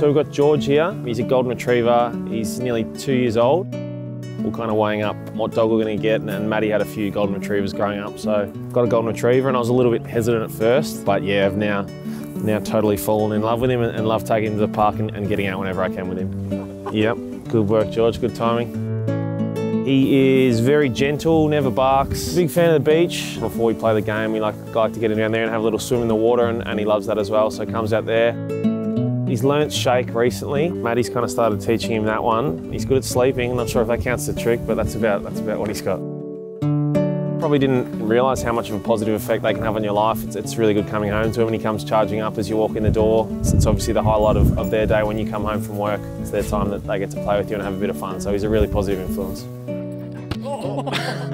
So we've got George here. He's a golden retriever. He's nearly two years old. We're kind of weighing up what dog we're going to get, and Maddie had a few golden retrievers growing up, so got a golden retriever, and I was a little bit hesitant at first, but yeah, I've now now totally fallen in love with him and, and love taking him to the park and, and getting out whenever I can with him. Yep, good work, George. Good timing. He is very gentle, never barks. Big fan of the beach. Before we play the game, we like, like to get him down there and have a little swim in the water, and, and he loves that as well, so comes out there. He's learnt shake recently. Maddie's kind of started teaching him that one. He's good at sleeping. Not sure if that counts as a trick, but that's about, that's about what he's got. Probably didn't realise how much of a positive effect they can have on your life. It's, it's really good coming home to him when he comes charging up as you walk in the door. It's, it's obviously the highlight of, of their day when you come home from work. It's their time that they get to play with you and have a bit of fun. So he's a really positive influence.